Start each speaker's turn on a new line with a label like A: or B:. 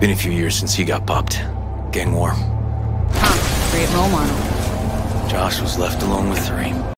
A: Been a few years since he got popped. Gang war.
B: Huh, great role model.
A: Joss was left alone with three.